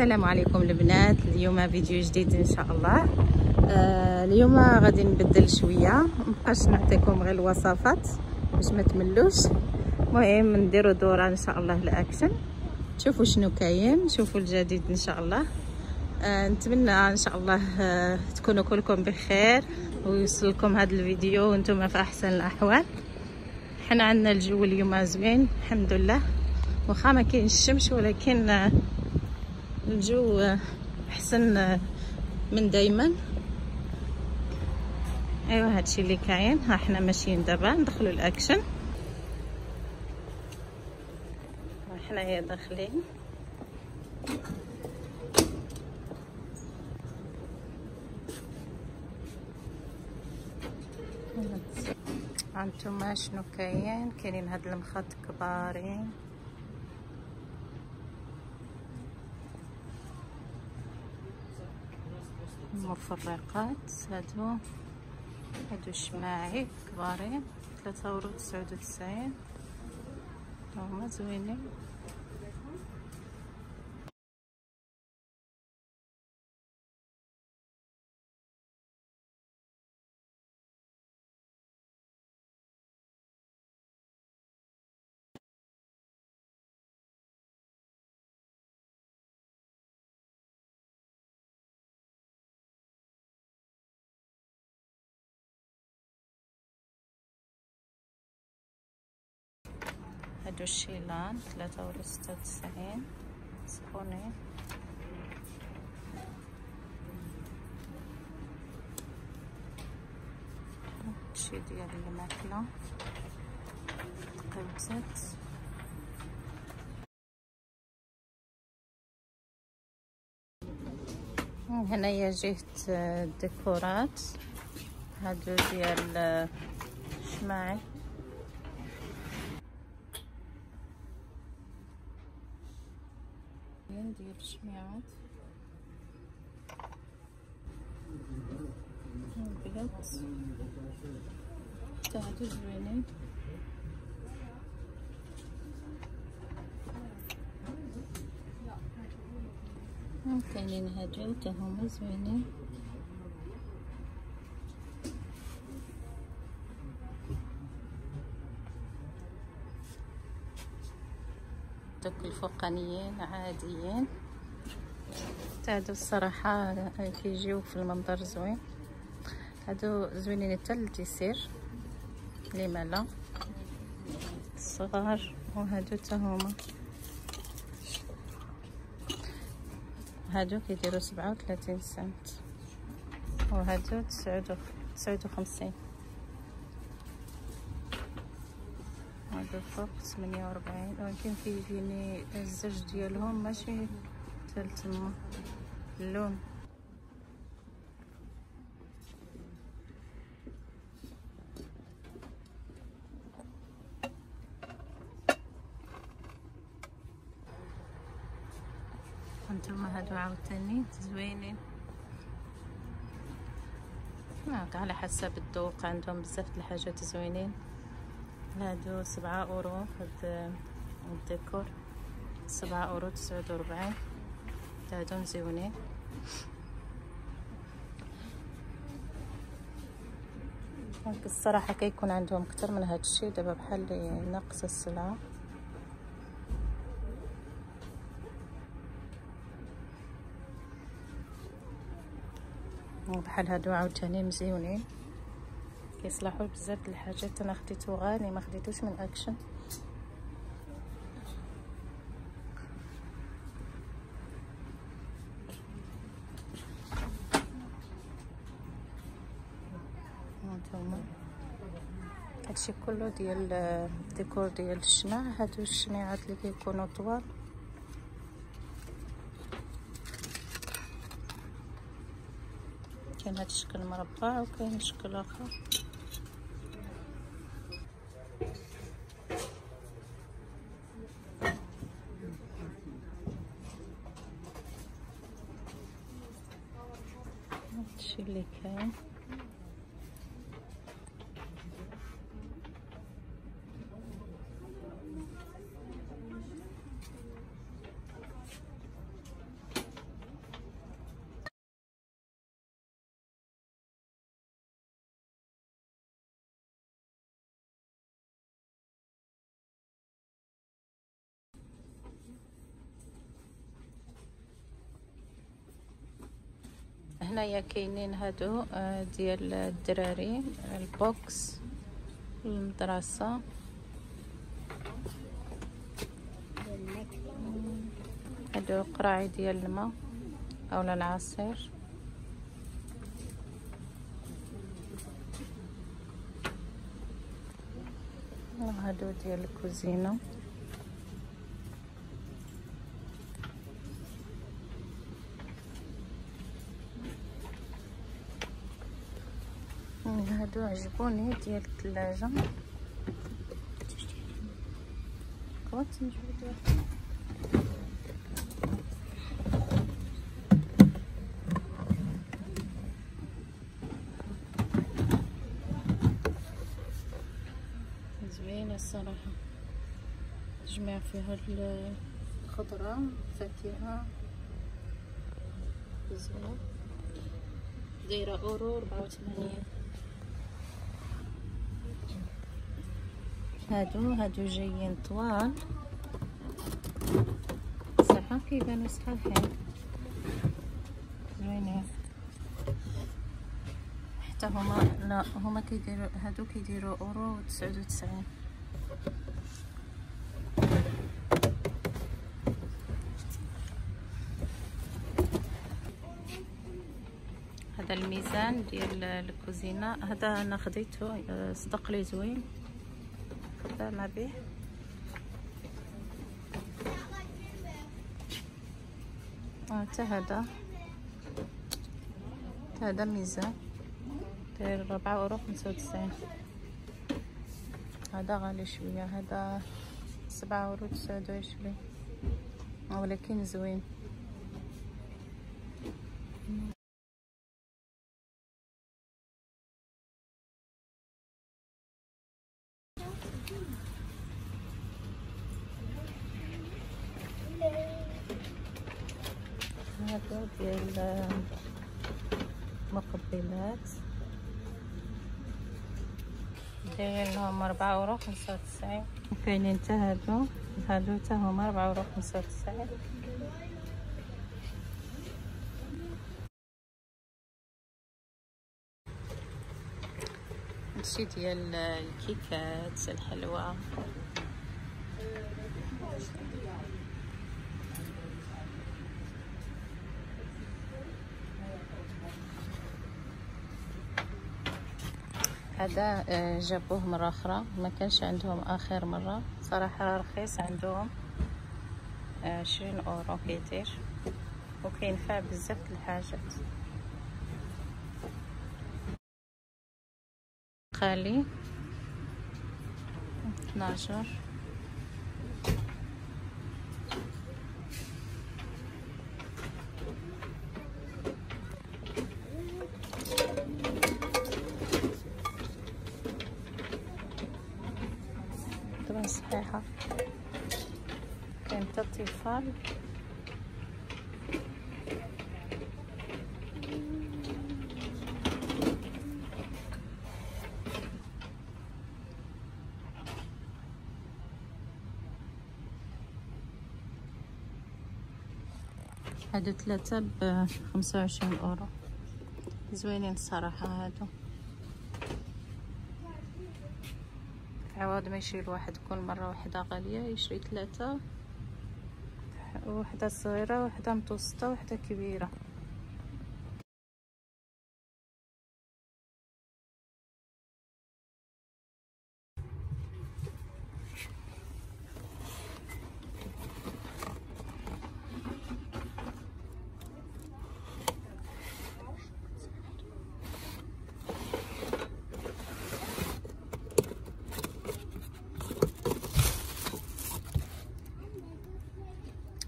السلام عليكم البنات. اليوم فيديو جديد إن شاء الله. آه اليوم غادي نبدل شوية. مبقاش نعطيكم غير الوصفات باش ما تملوش. المهم نديروا دورة إن شاء الله الاكشن شوفوا شنو كاين. شوفوا الجديد إن شاء الله. آه نتمنى إن شاء الله آه تكونوا كلكم بخير ويوصلكم هذا الفيديو وأنتم في أحسن الأحوال. حنا عندنا الجو اليوم زوين الحمد لله. واخا ما كاينش الشمس ولكن الجو أحسن من دايما. ايوا هادشي اللي كاين. ها حنا ماشيين دابا ندخلوا الأكشن. حنايا داخلين. هانتوما شنو كاين؟ كاينين هاد المخاط كبارين. المفرقات هادو هادو شماعي كبارين ثلاثة ورو تسعود وتسعين. هما زوينين. هادو الشيلان ثلاثة ورو ستة وتسعين. سخونين هادشي ديال الماكلة قوتات هنايا جهة الديكورات. هادو ديال شماعي. ديال الشميعات البيض تاعتو زوينين كاينين هادو تا هما زوينين دوك الفوقانيين عاديين. هادو الصراحة كيجيو في المنظر زوين. هادو زوينين حتى لل dessert لما لا الصغار وهادو تا هما. هادو كيديرو سبعة وثلاثين سنت. وهادو تسعود وخمسين. هذا فوق ثمانية وربعين ولكن كيجيني الزج ديالهم ماشي تال تما اللون. هانتوما هادو عاوتاني زوينين على حسب الذوق عندهم بزاف د الحاجات زوينين هادو سبعة أورو هاد الديكور. سبعة أورو تسعود وربعين هادو مزيونين. donc الصراحة كيكون عندهم كتر من هاد الشي دابا بحال ناقصة السلعة. بحال هادو عاوتاني مزيونين. كيصلحوا بزاف د الحاجات. أنا خديتو غالي ما خديتوش من اكشن هانتوما. هادشي كله ديال الديكور ديال الشمع. هادو الشميعات اللي كيكونوا طوال. كاين هاد الشكل مربع وكاين شكل آخر. هادشي اللي هنايا كاينين هادو آه، ديال الدراري البوكس المدرسة. هادو قراعي ديال الماء اولا العصير وهادو ديال الكوزينة. هادو عجبوني ديال الثلاجه زوينة الصراحة. تجمع فيها الخضره الفاكهه زوينة. دايرة أورو 84 هادو هادو جايين طوال. صح كيبانو صحاحين زوينين حتى هما لا هما كيديرو هادو كيديرو أورو تسعود وتسعين. هذا الميزان ديال الكوزينة. هذا أنا خديته صدق لي زوين. ما به حتى هذا. هذا ميزان داير ربعة اورو خمسة وتسعين. هذا غالي شوية. هذا سبعة اورو تسعود وعشرين. ولكن زوين. ديال مقبلات. دايرين لهم ربعة اورو خمسة وتسعين كاينين تا هادو؟ هادو تا هما ربعة اورو خمسة وتسعين هادشي ديال الكيكات الحلوى. هذا آه، جابوه مرة أخرى. ما كانش عندهم آخر مرة. صراحة رخيص عندهم. آه، عشرين أورو كيدير وكينفع بزاف الحاجات. خالي 12 هادو ثلاثة بخمسة وعشرين أورو. زوينين الصراحة هادو. عوض ما يشري الواحد كل مرة واحدة غالية يشري ثلاثة واحدة صغيرة واحدة متوسطة واحدة كبيرة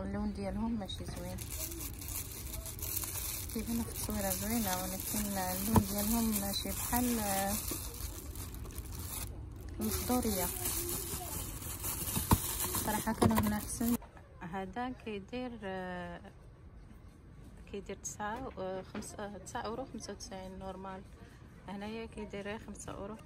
اللون ديالهم ماشي زوين. كيبانو في التصويرة زوينة ولكن اللون ديالهم ماشي بحال الخضوريه صراحة كانوا هنا أحسن. هذا كيدير كيدير تسعة خمسة تسعة أورو خمسة وتسعين normal. هنايا كيدير خمسة أورو.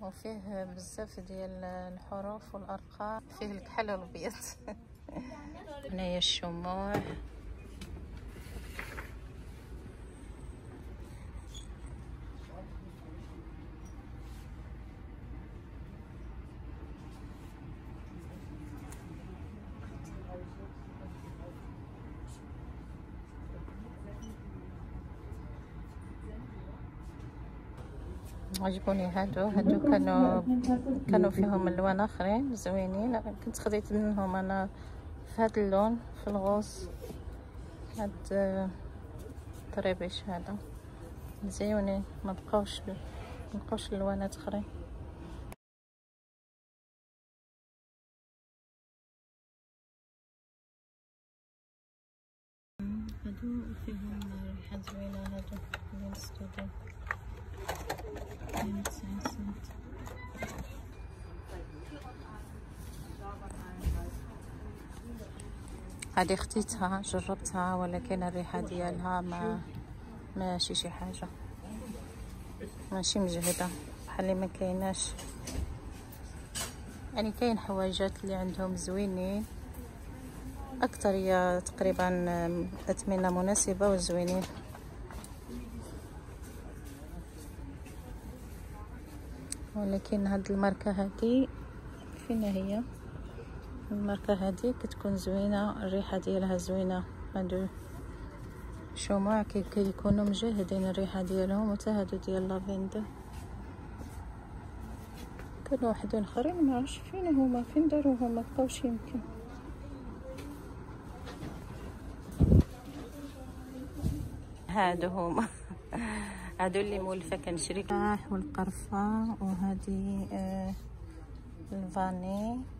وفيه بزاف ديال الحروف والأرقام. فيه الكحل الابيض هنايا الشموع عجبوني هادو. هادو كانوا كانوا فيهم ألوان آخرين زوينين. كنت خديت منهم أنا في هاد اللون في الغوص هاد طريبيش هذا. مزيونين ما بقاوش ما بقاوش الوانات أخرين هادو فيهم ريحة زوينة هادو من الستوديو هذه خديتها جربتها ولكن الريحة ديالها ما ماشي شي حاجة. ماشي مجهدة بحال ما كايناش. يعني كاين حوايجات اللي عندهم زوينين. أكثر هي تقريبا أثمنة مناسبة وزوينين. ولكن هاد الماركة هادي فين هي. الماركه هادي كتكون زوينة الريحة ديالها زوينة. هادو شموع كيكونوا مجهدين الريحة ديالهم وتا هادو ديال لافندر. كانوا وحدين اخرين ما عرفتش فين هما فين داروهم ما بقاوش يمكن. هادو هما. هادو اللي مولفة كنشري. والقرفة وهذه آه الفاني.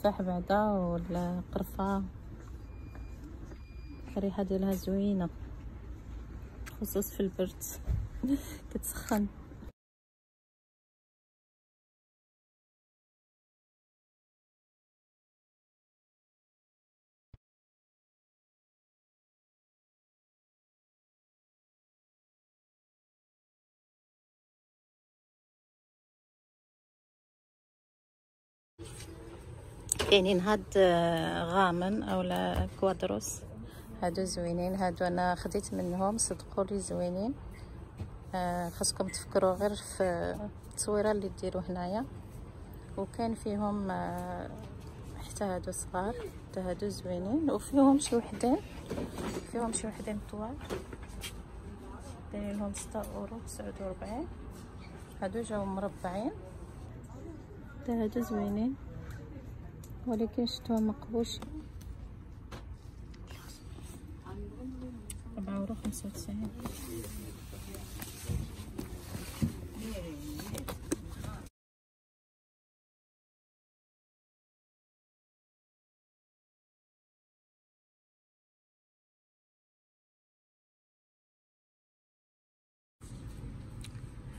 التفاح بعدا والقرفة. الريحه ديالها زوينة خصوص في البرد. كتسخن. كاينين هاد آه، غامن اولا كوادروس. هادو زوينين. هادو أنا خديت منهم صدقوا لي زوينين. آه خاصكم تفكروا غير في التصويرة اللي ديروا هنايا. وكان فيهم آه حتى هادو صغار حتى هادو زوينين. وفيهم شي وحدين. فيهم شي وحدين طوال. دايرين لهم ستة أورو تسعود وربعين. هادو جاو مربعين. حتى هادو زوينين. ولكن شتوها مقبوش ربعة اورو خمسة وتسعين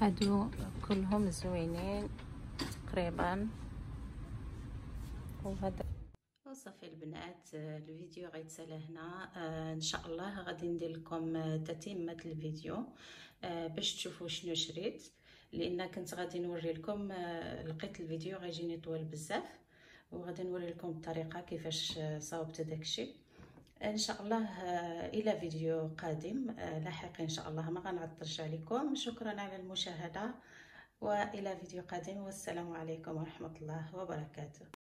هادو كلهم زوينين تقريبا. وهذا وصافي البنات الفيديو غيتسالى هنا. آه إن شاء الله غادي ندير لكم تتمه الفيديو آه باش تشوفوا شنو شريت. لأن كنت غادي نوري لكم آه لقيت الفيديو غيجيني طويل بزاف وغادي نوري لكم الطريقة كيفاش صاوبت داكشي إن شاء الله إلى فيديو قادم. لاحق إن شاء الله ما غنعطلش عليكم. شكرا على المشاهدة وإلى فيديو قادم. والسلام عليكم ورحمة الله وبركاته.